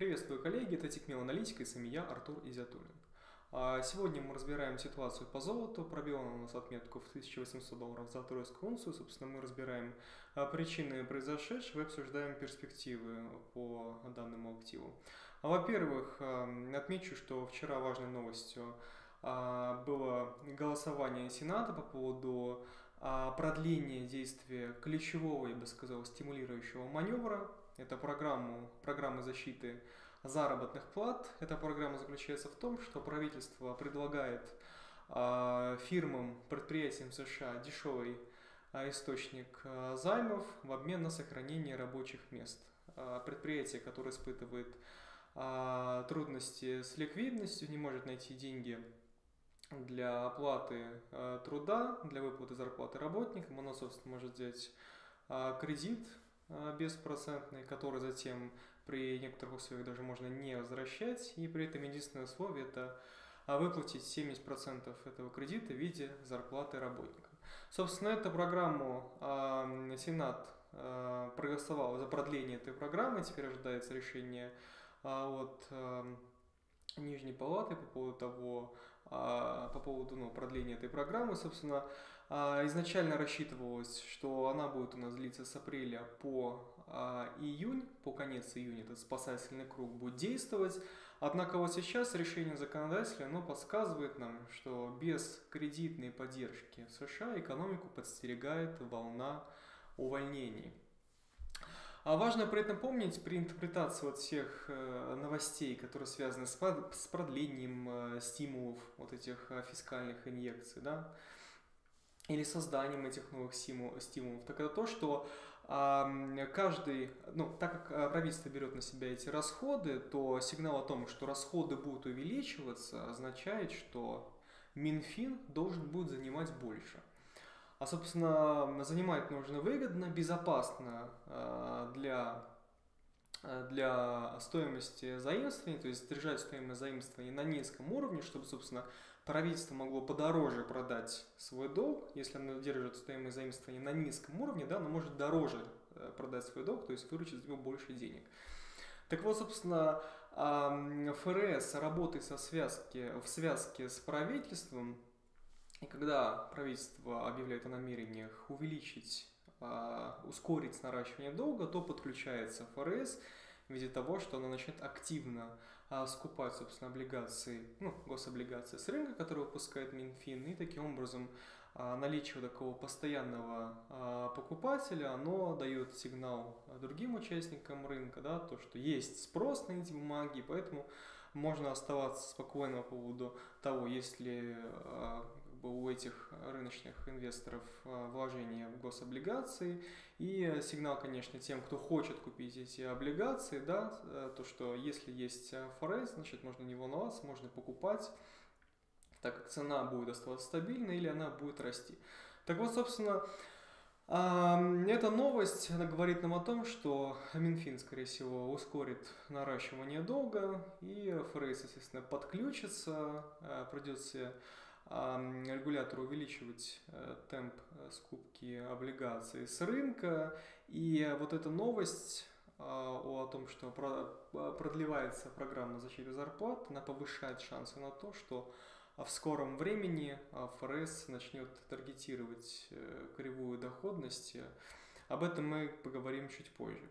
Приветствую, коллеги, это Тикмил Аналитика и я, Артур Изятулин. А, Сегодня мы разбираем ситуацию по золоту. Пробил он у нас отметку в 1800 долларов за тройскую унцию. Собственно, мы разбираем а, причины произошедшего и обсуждаем перспективы по данному активу. А, Во-первых, отмечу, что вчера важной новостью было голосование Сената по поводу продления действия ключевого, я бы сказал, стимулирующего маневра. Это программу, программы защиты заработных плат. Эта программа заключается в том, что правительство предлагает а, фирмам, предприятиям США дешевый а, источник а, займов в обмен на сохранение рабочих мест. Предприятие, которое испытывает трудности с ликвидностью, не может найти деньги для оплаты труда, для выплаты зарплаты работникам, оно, собственно, может взять кредит беспроцентный, который затем при некоторых условиях даже можно не возвращать, и при этом единственное условие это э, выплатить 70% этого кредита в виде зарплаты работникам. Собственно, эту программу э, Сенат проголосовал за продление этой программы, теперь ожидается решение от Нижней Палаты по поводу того, а, по поводу ну, продления этой программы. Собственно, а, изначально рассчитывалось, что она будет у нас длиться с апреля по а, июнь, по конец июня этот спасательный круг будет действовать. Однако вот сейчас решение законодателя оно подсказывает нам, что без кредитной поддержки в США экономику подстерегает волна увольнений. А важно при этом помнить при интерпретации вот всех э, новостей, которые связаны с, с продлением э, стимулов вот этих э, фискальных инъекций, да, или созданием этих новых стимулов, так это то, что каждый, ну, так как правительство берет на себя эти расходы, то сигнал о том, что расходы будут увеличиваться, означает, что Минфин должен будет занимать больше. А, собственно, занимать нужно выгодно, безопасно э, для, э, для стоимости заимствований, то есть держать стоимость заимствований на низком уровне, чтобы, собственно, правительство могло подороже продать свой долг, если оно держит стоимость заимствования на низком уровне, да, оно может дороже э, продать свой долг, то есть выручить из него больше денег. Так вот, собственно, ФРС работает со связки, в связке с правительством, и когда правительство объявляет о намерениях увеличить, а, ускорить наращивание долга, то подключается ФРС в виде того, что она начнет активно а, скупать, собственно, облигации, ну, гособлигации с рынка, которые выпускает Минфин, и таким образом а, наличие такого постоянного покупателя, оно дает сигнал другим участникам рынка, да, то, что есть спрос на эти бумаги, поэтому можно оставаться спокойно по поводу того, если бы у этих рыночных инвесторов а, вложения в гособлигации. И сигнал, конечно, тем, кто хочет купить эти облигации, да, э, то, что если есть ФРС, значит, можно не волноваться, можно покупать, так как цена будет оставаться стабильной или она будет расти. Так вот, собственно, эта новость, говорит нам о том, что Минфин, скорее всего, ускорит наращивание долга, и ФРС, естественно, подключится, э, придется регулятору увеличивать э, темп э, скупки облигаций с рынка. И вот эта новость а, о том, что продлевается программа защиты зарплат, она повышает шансы на то, что в скором времени а, ФРС начнет таргетировать э, кривую доходности. Об этом мы поговорим чуть позже.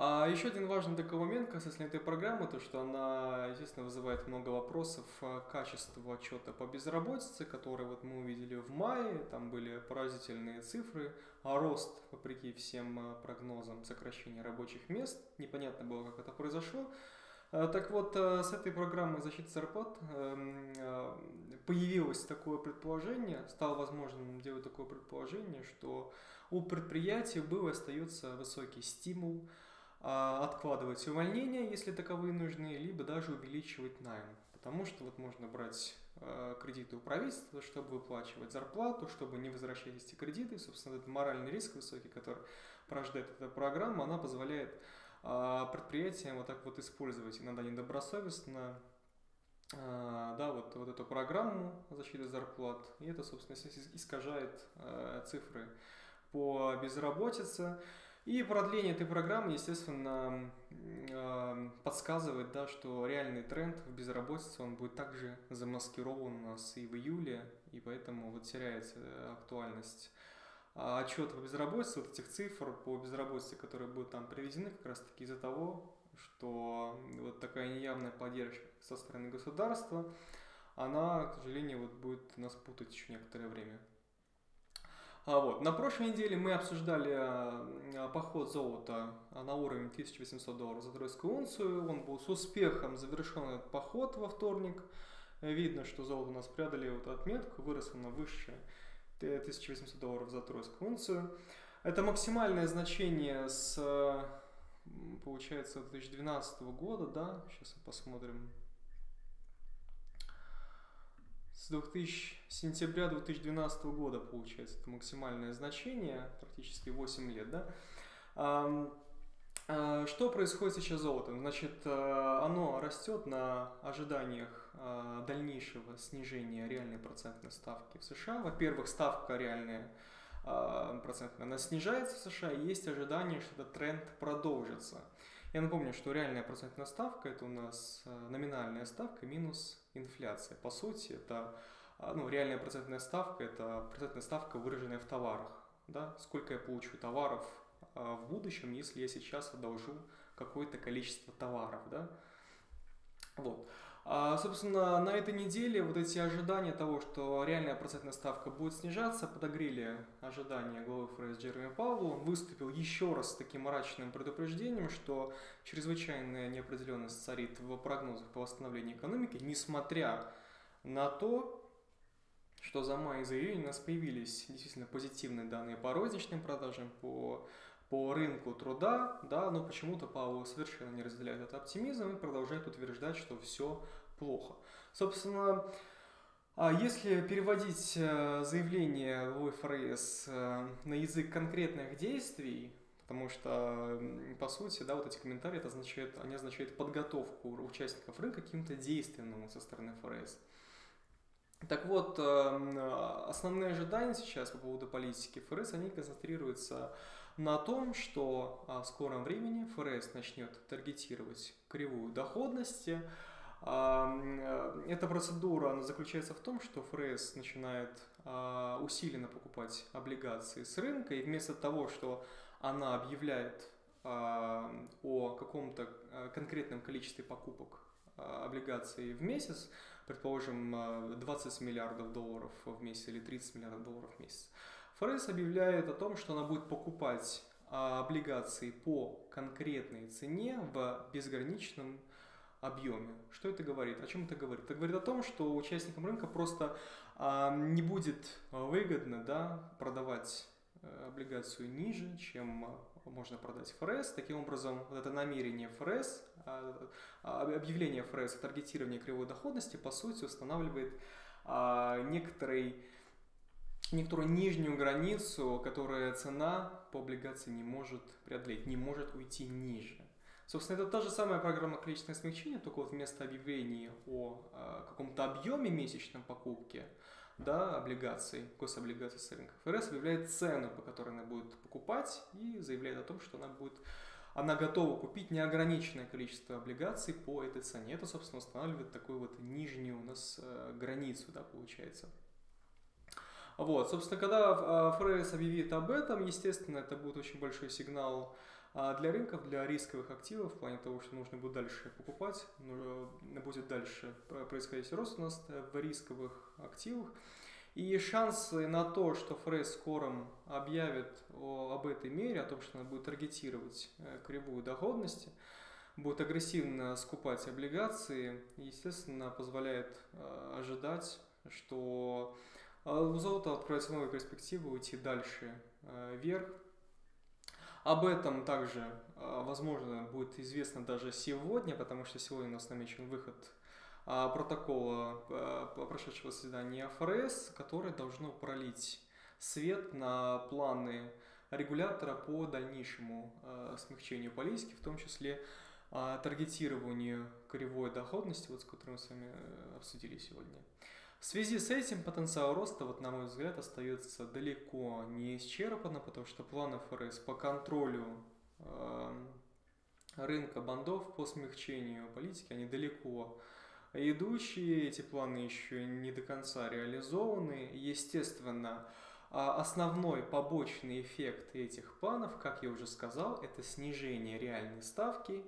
А еще один важный такой момент касательно этой программы, то что она, естественно, вызывает много вопросов качеству отчета по безработице, который вот мы увидели в мае, там были поразительные цифры, а рост, вопреки всем а, прогнозам сокращения рабочих мест, непонятно было, как это произошло. А, так вот, а, с этой программой защиты зарплат эм, появилось такое предположение, стало возможным делать такое предположение, что у предприятия был и остается высокий стимул а, откладывать увольнения, если таковые нужны, либо даже увеличивать найм. Потому что вот можно брать э, кредиты у правительства, чтобы выплачивать зарплату, чтобы не возвращать эти кредиты. Собственно, этот моральный риск высокий, который порождает эта программа, она позволяет э, предприятиям вот так вот использовать иногда недобросовестно э, да, вот, вот эту программу защиты зарплат. И это, собственно, искажает э, цифры по безработице. И продление этой программы, естественно, э, подсказывает, да, что реальный тренд в безработице, он будет также замаскирован у нас и в июле, и поэтому вот теряется актуальность отчета по безработице, вот этих цифр по безработице, которые будут там приведены как раз таки из-за того, что вот такая неявная поддержка со стороны государства, она, к сожалению, вот будет нас путать еще некоторое время. А вот. На прошлой неделе мы обсуждали а, поход золота на уровень 1800 долларов за тройскую унцию. Он был с успехом завершен этот поход во вторник. Видно, что золото у нас преодолело эту отметку, выросло на выше 1800 долларов за тройскую унцию. Это максимальное значение с, получается, 2012 года, да? Сейчас мы посмотрим. С 2000, сентября 2012 года, получается, это максимальное значение, практически 8 лет, да? А, что происходит сейчас с золотом? Значит, а, оно растет на ожиданиях а, дальнейшего снижения реальной процентной ставки в США. Во-первых, ставка реальная процентная, она снижается в США, и есть ожидание, что этот тренд продолжится. Я напомню, что реальная процентная ставка это у нас э, номинальная ставка минус инфляция. По сути, это а, ну, реальная процентная ставка это процентная ставка, выраженная в товарах. Да? Сколько я получу товаров а, в будущем, если я сейчас одолжу какое-то количество товаров. Да? Вот. А, собственно, на этой неделе вот эти ожидания того, что реальная процентная ставка будет снижаться, подогрели ожидания главы ФРС Джереми Павлу. Он выступил еще раз с таким мрачным предупреждением, что чрезвычайная неопределенность царит в прогнозах по восстановлению экономики, несмотря на то, что за май и за июнь у нас появились действительно позитивные данные по розничным продажам, по по рынку труда, да, но почему-то Павел совершенно не разделяет этот оптимизм и продолжает утверждать, что все плохо. Собственно, а если переводить э, заявление в ФРС э, на язык конкретных действий, потому что, по сути, да, вот эти комментарии, это означает, они означают подготовку участников рынка к каким-то действиям со стороны ФРС. Так вот, э, основные ожидания сейчас по поводу политики ФРС, они концентрируются на том, что а, в скором времени ФРС начнет таргетировать кривую доходности. А, э, эта процедура она заключается в том, что ФРС начинает а, усиленно покупать облигации с рынка, и вместо того, что она объявляет о каком-то конкретном количестве покупок облигаций в месяц, предположим, 20 миллиардов долларов в месяц или 30 миллиардов долларов в месяц, ФРС объявляет о том, что она будет покупать а, облигации по конкретной цене в безграничном объеме. Что это говорит? О чем это говорит? Это говорит о том, что участникам рынка просто а, не будет выгодно да, продавать э, облигацию ниже, чем можно продать ФРС. Таким образом, вот это намерение ФРС, а, объявление ФРС о таргетировании кривой доходности, по сути, устанавливает некоторый некоторую нижнюю границу, которая цена по облигации не может преодолеть, не может уйти ниже. Собственно, это та же самая программа количественного смягчения, только вот вместо объявления о э, каком-то объеме месячной покупки да, облигаций, гособлигаций с рынка, ФРС объявляет цену, по которой она будет покупать и заявляет о том, что она будет она готова купить неограниченное количество облигаций по этой цене. Это, собственно, устанавливает такую вот нижнюю у нас э, границу, да, получается. Вот, собственно, когда а, ФРС объявит об этом, естественно, это будет очень большой сигнал а, для рынков, для рисковых активов, в плане того, что нужно будет дальше покупать, будет дальше происходить рост у нас в рисковых активах. И шансы на то, что ФРС скором объявит о, об этой мере, о том, что она будет таргетировать э, кривую доходности, будет агрессивно скупать облигации, естественно, позволяет э, ожидать, что а у золота откроются новые перспективы уйти дальше э, вверх. Об этом также, э, возможно, будет известно даже сегодня, потому что сегодня у нас намечен выход а, протокола э, прошедшего заседания ФРС, которое должно пролить свет на планы регулятора по дальнейшему смягчению политики, в том числе таргетированию кривой доходности, вот, с которой мы с вами обсудили сегодня. В связи с этим потенциал роста, вот на мой взгляд, остается далеко не исчерпанным, потому что планы ФРС по контролю э, рынка бандов, по смягчению политики, они далеко идущие, эти планы еще не до конца реализованы. Естественно, а основной побочный эффект этих планов, как я уже сказал, это снижение реальной ставки.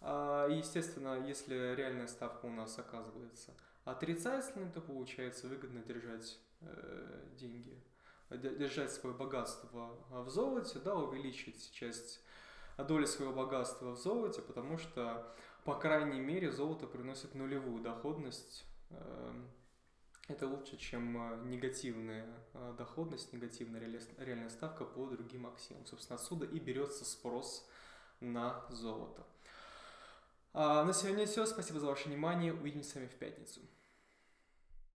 А, естественно, если реальная ставка у нас оказывается отрицательной, то получается выгодно держать э, деньги, держать свое богатство в золоте, да, увеличить часть доли своего богатства в золоте, потому что, по крайней мере, золото приносит нулевую доходность эм, это лучше, чем э, негативная э, доходность, негативная реальная ставка по другим аксиомам. Собственно, отсюда и берется спрос на золото. А на сегодня все. Спасибо за ваше внимание. Увидимся с вами в пятницу.